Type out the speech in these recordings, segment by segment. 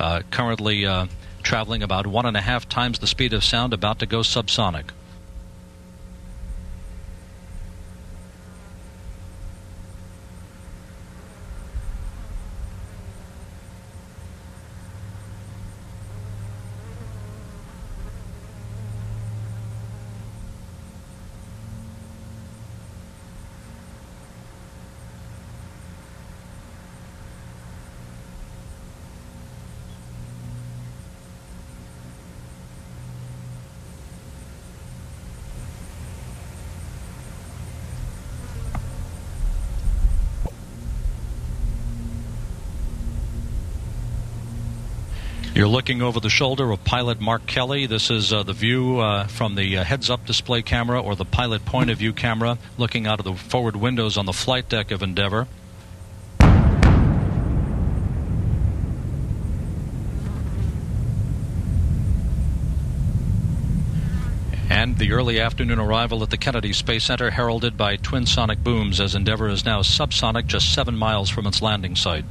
uh, currently uh, traveling about one and a half times the speed of sound, about to go subsonic. You're looking over the shoulder of pilot Mark Kelly. This is uh, the view uh, from the uh, heads up display camera or the pilot point of view camera looking out of the forward windows on the flight deck of Endeavour. And the early afternoon arrival at the Kennedy Space Center heralded by twin sonic booms as Endeavour is now subsonic just seven miles from its landing site.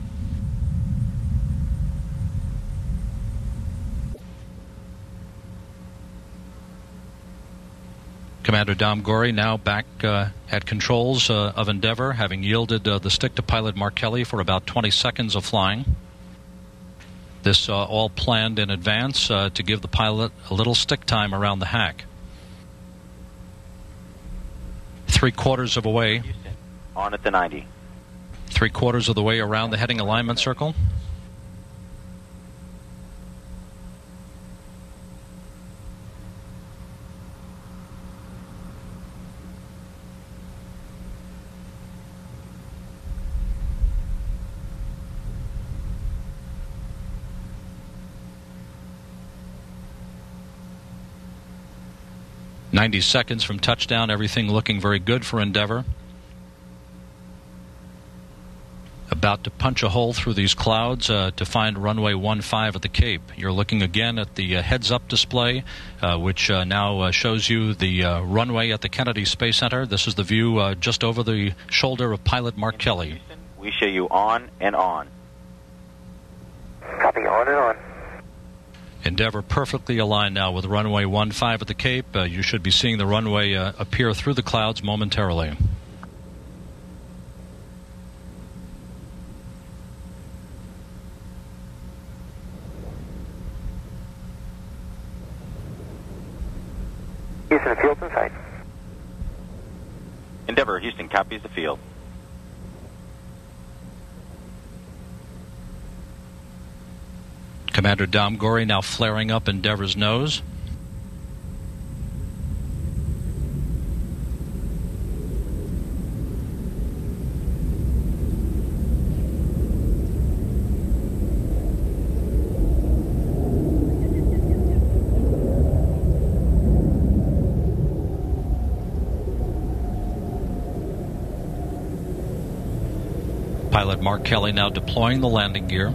Commander Dom Gorie now back uh, at controls uh, of Endeavour, having yielded uh, the stick to pilot Mark Kelly for about 20 seconds of flying. This uh, all planned in advance uh, to give the pilot a little stick time around the HAC. Three quarters of a way. On at the 90. Three quarters of the way around the heading alignment circle. 90 seconds from touchdown, everything looking very good for Endeavour. About to punch a hole through these clouds uh, to find runway 15 at the Cape. You're looking again at the uh, heads up display, uh, which uh, now uh, shows you the uh, runway at the Kennedy Space Center. This is the view just over the shoulder of pilot Mark Kelly. We show you on and on. Copy on and on. Endeavour perfectly aligned now with runway 15 at the Cape. Uh, you should be seeing the runway uh, appear through the clouds momentarily. Houston, field in sight. Endeavour, Houston, copies the field. Commander Dom Gorie now flaring up Endeavour's nose. Pilot Mark Kelly now deploying the landing gear.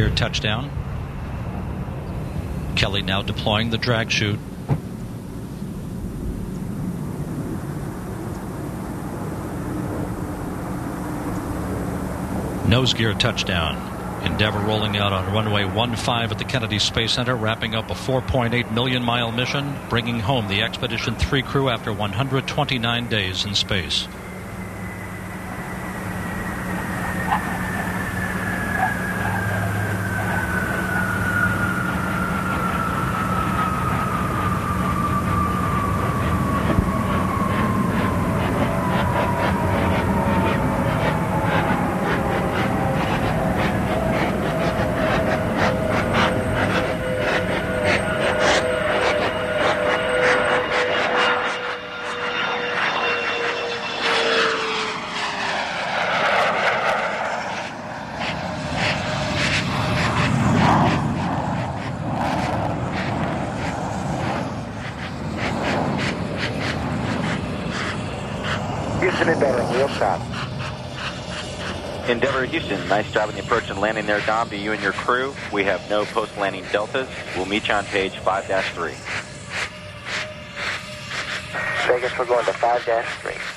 Gear touchdown. Kelly now deploying the drag chute. Nose gear touchdown. Endeavour rolling out on runway 15 at the Kennedy Space Center, wrapping up a 4.8 million mile mission, bringing home the Expedition 3 crew after 129 days in space. Sierra, real. Endeavor Houston, nice job on the approach and landing there, Dom, to you and your crew. We have no post-landing deltas. We'll meet you on page 5-3. Vegas, we're going to 5-3.